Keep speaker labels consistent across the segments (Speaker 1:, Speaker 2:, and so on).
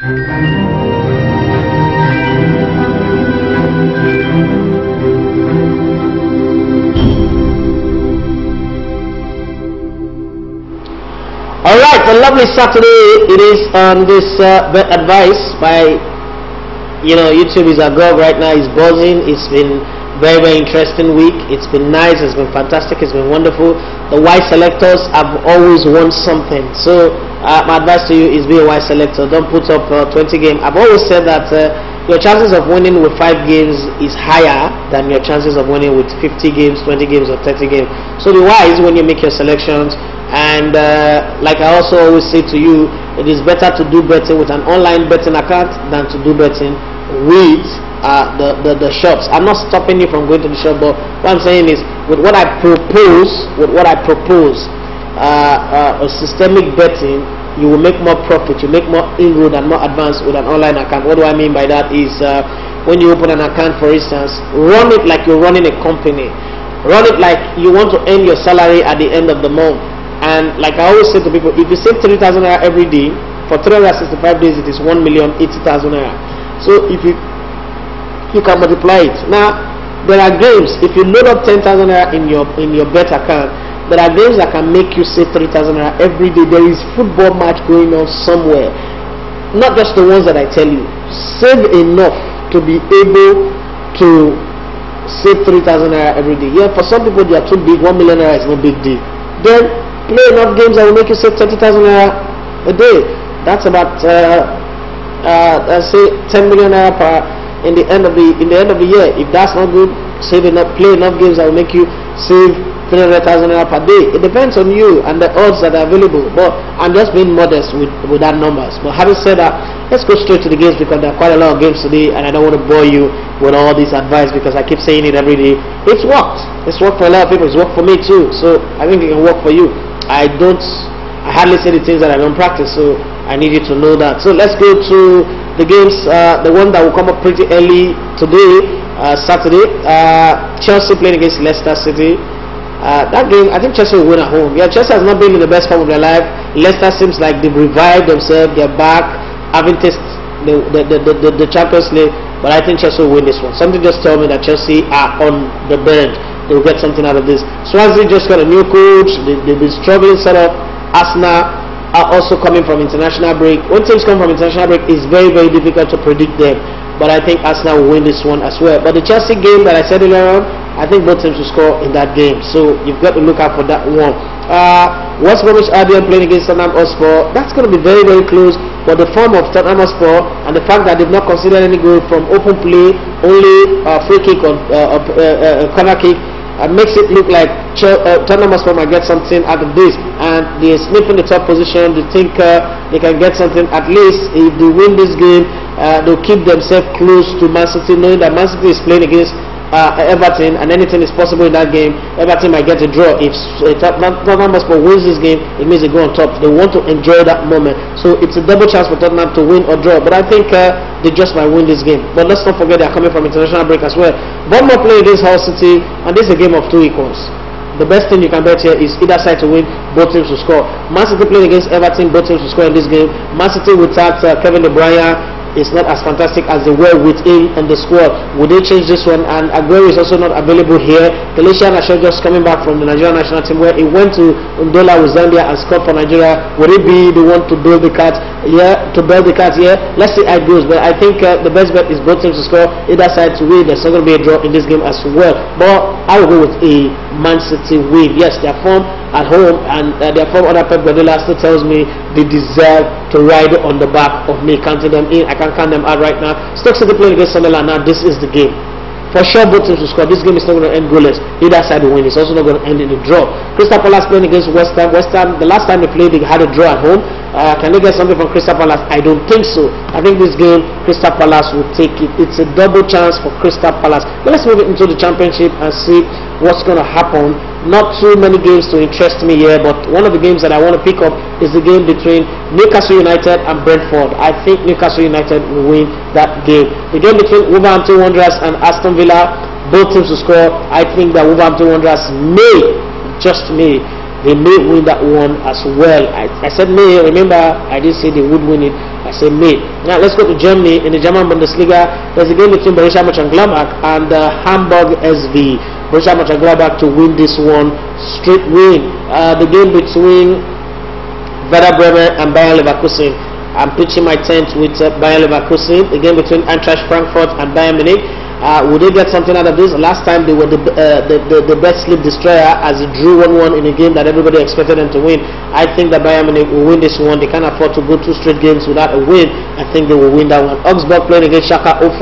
Speaker 1: Alright, a lovely Saturday it is on this uh, advice by you know YouTube is agog right now, it's buzzing, it's been very very interesting week, it's been nice, it's been fantastic, it's been wonderful. The Y selectors have always won something. So uh, my advice to you is be a Y selector, don't put up uh, 20 game. I've always said that uh, your chances of winning with 5 games is higher than your chances of winning with 50 games, 20 games or 30 games. So the Y is when you make your selections and uh, like I also always say to you, it is better to do betting with an online betting account than to do betting with uh, the, the, the shops. I'm not stopping you from going to the shop, but what I'm saying is, with what I propose, with what I propose, uh, uh, a systemic betting, you will make more profit, you make more inroad and more advance with an online account. What do I mean by that? Is uh, when you open an account, for instance, run it like you're running a company. Run it like you want to earn your salary at the end of the month and like I always say to people, if you save 3,000 naira every day, for 365 days it is 1,080,000 naira. So if you you can multiply it. Now there are games. If you load up 10,000 naira in your in your bet account, there are games that can make you save 3,000 naira every day. There is football match going on somewhere. Not just the ones that I tell you. Save enough to be able to save 3,000 naira every day. Yeah, for some people they are too big. 1 million naira is no big deal. Then play enough games that will make you save 30,000 naira a day. That's about uh, uh, say 10 million naira per in the end of the in the end of the year. If that's not good, save enough, play enough games that will make you save 300,000 naira per day. It depends on you and the odds that are available. But I'm just being modest with with that numbers. But having said that, let's go straight to the games because there are quite a lot of games today, and I don't want to bore you with all this advice because I keep saying it every day. It's worked. It's worked for a lot of people. It's worked for me too. So I think it can work for you. I don't, I hardly say the things that I don't practice, so I need you to know that. So let's go to the games, uh, the one that will come up pretty early today, uh, Saturday. Uh, Chelsea playing against Leicester City. Uh, that game, I think Chelsea will win at home. Yeah, Chelsea has not been in the best form of their life. Leicester seems like they've revived themselves, they're back, having tasted the, the, the, the, the Champions League, but I think Chelsea will win this one. Something just told me that Chelsea are on the bench they'll get something out of this. Swansea just got a new coach. They, they've been struggling set up. Arsenal are also coming from international break. When teams come from international break, it's very, very difficult to predict them. But I think Arsenal will win this one as well. But the Chelsea game that I said earlier on, I think both teams will score in that game. So you've got to look out for that one. Uh, West Bromwich Albion playing against Tottenham Hotspur. That's going to be very, very close. But the form of Tottenham Hotspur and the fact that they've not considered any goal from open play, only uh, free kick or uh, uh, corner kick, uh, makes it look like uh, Tottenham Hotspur might get something out of this, and they're sniffing the top position. They think uh, they can get something at least if they win this game. Uh, they'll keep themselves close to Man City, knowing that Man City is playing against uh, Everton and anything is possible in that game. Everton might get a draw. If Tottenham Hotspur wins this game, it means they go on top. They want to enjoy that moment. So it's a double chance for Tottenham to win or draw. But I think uh, they just might win this game. But let's not forget they're coming from international break as well. Bournemouth play against Hull City, and this is a game of two equals. The best thing you can bet here is either side to win, both teams to score. Man City playing against Everton, both teams to score in this game. Man City without uh, Kevin De Bruyne is not as fantastic as they were with him in the squad. Would they change this one? And Aguero is also not available here. Kelechi Iheanacho just coming back from the Nigerian national team where he went to Ndola with Zambia and scored for Nigeria. Would he be the one to build the cat? Yeah, to build the cat here. Yeah? Let's see how it goes. But I think uh, the best bet is both teams to score. Either side to win. There's not going to be a draw in this game as well. But I will go with a Man City win. Yes, their form at home and uh, their form under Pep Guardiola still tells me they deserve to ride on the back of me counting them in. I can count them out right now. Stoke City playing against Sunderland now. This is the game. For sure, both teams will score. This game is not going to end goalless. Either side will win. It's also not going to end in a draw. Crystal Palace playing against West Ham. West Ham, the last time they played, they had a draw at home. Uh, can they get something from Crystal Palace? I don't think so. I think this game, Crystal Palace will take it. It's a double chance for Crystal Palace. But let's move it into the championship and see what's going to happen not too many games to interest me here, but one of the games that I want to pick up is the game between Newcastle United and Brentford. I think Newcastle United will win that game. The game between Wolverhampton Wanderers and Aston Villa, both teams will score. I think that Wolverhampton Wanderers may, just may, they may win that one as well. I, I said may, remember I did say they would win it. I say may. Now let's go to Germany. In the German Bundesliga, there's a game between Borussia Mönchengladbach and uh, Hamburg SV. Borussia Mönchengladbach to win this one straight win. Uh, the game between Werder Bremen and Bayern Leverkusen. I'm pitching my tent with uh, Bayern Leverkusen. The game between Eintracht Frankfurt and Bayern Munich. Uh, would they get something out of this? Last time they were the, uh, the, the, the, best sleep destroyer as it drew 1-1 in a game that everybody expected them to win. I think that Bayern Munich will win this one. They can't afford to go two straight games without a win. I think they will win that one. Augsburg playing against Schalke 04.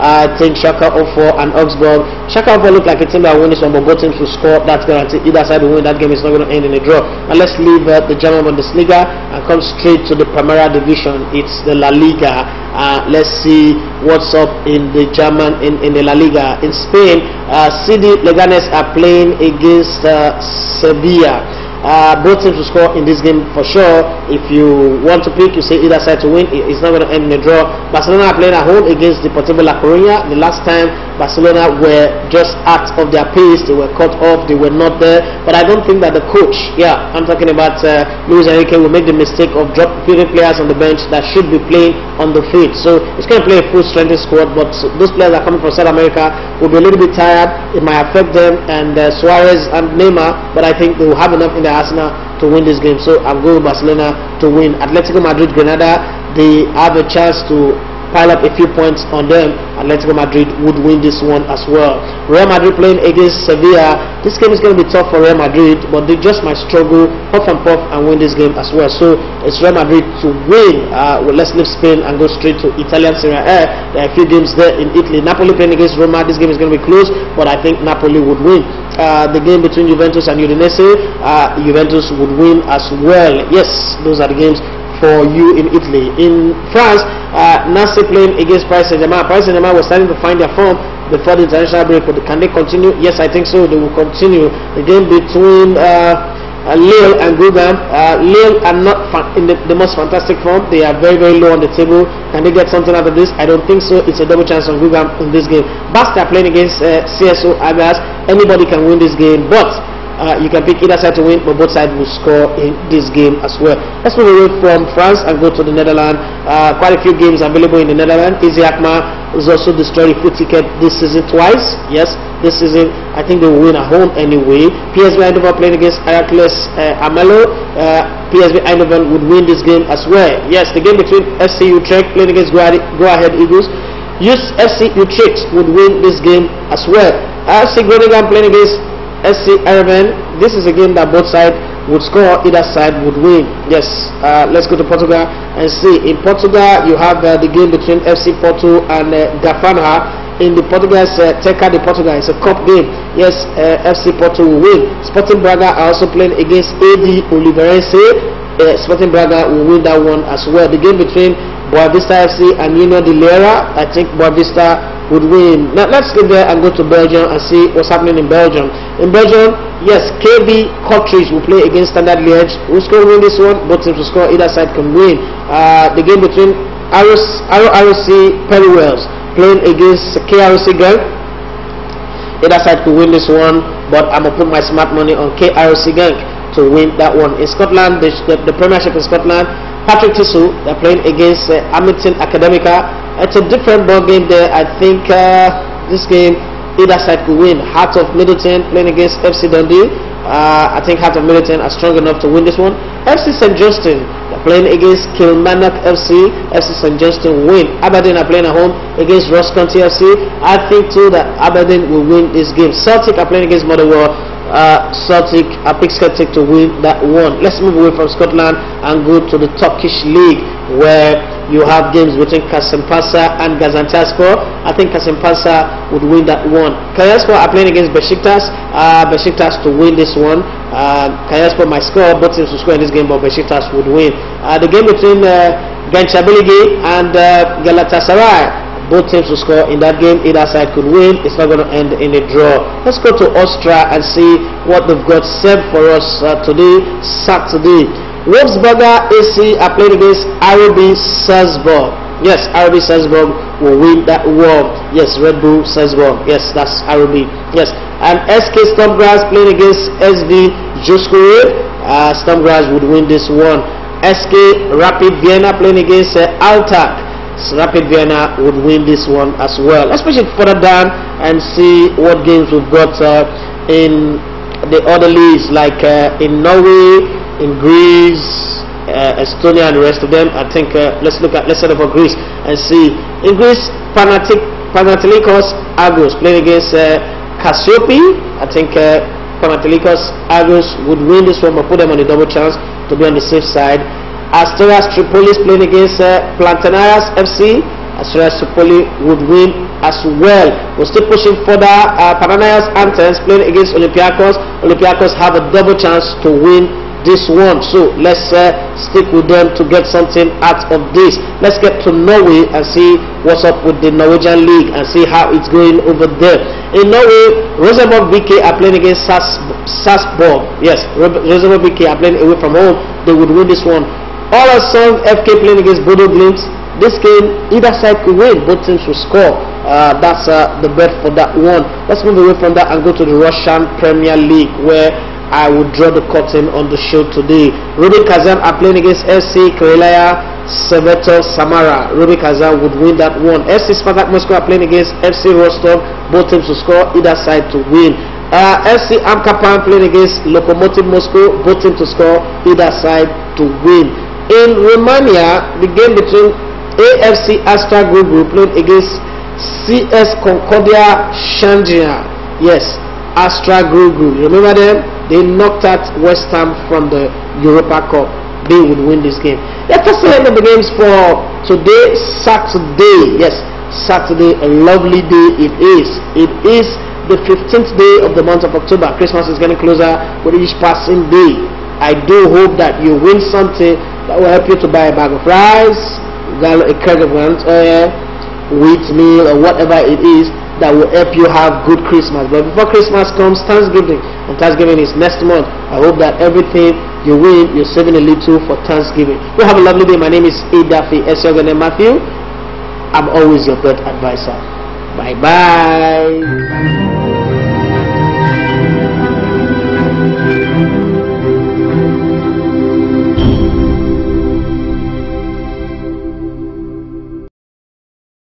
Speaker 1: I think Schalke 04 and Augsburg. Schalke 04 look like a team that will win this one, but both teams will score. That's guaranteed. Either side will win. That game is not going to end in a draw. Now let's leave uh, the German Bundesliga and come straight to the Primera Division. It's the La Liga. Uh, let's see what's up in the German in, in the La Liga. In Spain, uh, CD Leganes are playing against uh, Sevilla. Uh, both teams will score in this game for sure. If you want to pick, you say either side to win. It's not going to end in a draw. Barcelona are playing at home against Deportivo La Coruña. The last time Barcelona were just out of their pace, they were cut off, they were not there. But I don't think that the coach, yeah, I'm talking about uh, Luis Enrique, will make the mistake of dropping players on the bench that should be playing on the field. So it's going to play a full strength squad, but those players are coming from South America will be a little bit tired. It might affect them and uh, Suarez and Neymar, but I think they will have enough in the Arsenal to win this game. So I'm going with Barcelona to win. Atletico Madrid, Granada, they have a chance to pile up a few points on them, Atletico Madrid would win this one as well. Real Madrid playing against Sevilla. This game is going to be tough for Real Madrid, but they just might struggle, puff and puff, and win this game as well. So it's Real Madrid to win. Uh, well, let's leave Spain and go straight to Italian Serie A. There are a few games there in Italy. Napoli playing against Roma. This game is going to be close, but I think Napoli would win. Uh, the game between Juventus and Udinese, uh, Juventus would win as well. Yes, those are the games for you in Italy. In France, uh, playing against Paris Saint-Germain. Paris Saint-Germain was starting to find their form before the international break, but can they continue? Yes, I think so. They will continue. The game between uh, uh, Lille and Guingamp. Uh, Lille are not in the, the, most fantastic form. They are very, very low on the table. Can they get something out of this? I don't think so. It's a double chance on Guingamp in this game. Bastia playing against uh, CSO Agas. Anybody can win this game, but uh, you can pick either side to win, but both sides will score in this game as well. Let's move away from France and go to the Netherlands. Uh, quite a few games available in the Netherlands. Easy Akma has also destroyed full ticket this season twice. Yes, this season I think they will win at home anyway. PSV Eindhoven playing against Heracles uh, Almelo. Uh, PSV Eindhoven would win this game as well. Yes, the game between FC Utrecht playing against Go Ahead Eagles. Use FC Utrecht would win this game as well. FC Groningen playing against SC Heerenveen. This is a game that both sides would score, either side would win. Yes, uh, let's go to Portugal and see. In Portugal, you have uh, the game between FC Porto and uh, Gafanha. In the Portuguese uh, Taça de Portugal, it's a cup game. Yes, uh, FC Porto will win. Sporting Braga are also playing against AD Oliveirense. Uh, Sporting Braga will win that one as well. The game between Boavista FC and Union de Lera, I think Boavista would win. Now let's go there and go to Belgium and see what's happening in Belgium. In Belgium, yes, KV Kortrijk will play against Standard Liège. Who's going to win this one? Both teams will score. Either side can win. Uh, the game between ROC Perry Wells playing against KRC Genk. Either side could win this one, but I'm gonna put my smart money on KRC Genk to win that one. In Scotland, the, the, the Premiership in Scotland, Partick Thistle, they're playing against uh, Hamilton Academica. It's a different ball game there. I think uh, this game, either side could win. Heart of Midlothian playing against FC Dundee. Uh, I think Heart of Midlothian are strong enough to win this one. FC St. Justin, playing against Kilmarnock FC. FC St. Justin win. Aberdeen are playing at home against Ross County FC. I think too that Aberdeen will win this game. Celtic are playing against Motherwell uh, Celtic, I pick Celtic to win that one. Let's move away from Scotland and go to the Turkish League where you have games between Kasimpasa and Gaziantepspor. I think Kasimpasa would win that one. Kayserispor are playing against Besiktas. Uh, Besiktas to win this one. Uh, Kayserispor might score, both teams will score in this game, but Besiktas would win. Uh, the game between uh, and uh, Galatasaray both teams will score in that game. Either side could win. It's not going to end in a draw. Let's go to Austria and see what they've got set for us uh, today, Saturday. Wolfsberger AC are playing against RB Salzburg. Yes, RB Salzburg will win that war. Yes, Red Bull Salzburg. Yes, that's RB. Yes, and SK Sturm Graz playing against SV Juskure. Uh, Sturm Graz would win this one. SK Rapid Vienna playing against uh, Altach. Rapid Vienna would win this one as well. Let's push it further down and see what games we've got uh, in the other leagues, like uh, in Norway, in Greece, uh, Estonia, and the rest of them. I think uh, let's look at let's set up for Greece and see. In Greece, Panathinaikos Panathinaikos Argos playing against uh, Cassiope. I think uh, Panathinaikos Argos would win this one, but put them on the double chance to be on the safe side. Asteras Tripolis playing against uh, Platanias FC. Asteras Tripoli would win as well. We're still pushing further. Uh, Panathinaikos Athens playing against Olympiacos. Olympiacos have a double chance to win this one. So let's uh, stick with them to get something out of this. Let's get to Norway and see what's up with the Norwegian league and see how it's going over there. In Norway, Rosenborg BK are playing against Sas Sarpsborg. Yes, Rosenborg BK are playing away from home. They would win this one. All our song FK playing against Bodo Glimt. This game, either side could win. Both teams will score. Uh, that's uh, the bet for that one. Let's move away from that and go to the Russian Premier League where I will draw the curtain on the show today. Rubin Kazan are playing against FC Krylia Sovetov Samara. Rubin Kazan would win that one. FC Spartak Moscow are playing against FC Rostov. Both teams to score, either side to win. Uh, FC Amkar Perm playing against Lokomotiv Moscow. Both teams to score, either side to win. In Romania, the game between AFC Astra Giurgiu playing against CS Concordia Chiajna. Yes, Astra Giurgiu. Remember them? They knocked out West Ham from the Europa Cup. They would win this game. Let us end the games for today, Saturday. Yes, Saturday, a lovely day it is. It is the 15th day of the month of October. Christmas is getting closer with each passing day. I do hope that you win something that will help you to buy a bag of rice, a keg of oil, uh, wheat meal, or whatever it is that will help you have good Christmas. But before Christmas comes, Thanksgiving, and Thanksgiving is next month. I hope that everything you win, you're saving a little for Thanksgiving. You have a lovely day. My name is Idafi Esogene Matthew. I'm always your best advisor. Bye bye.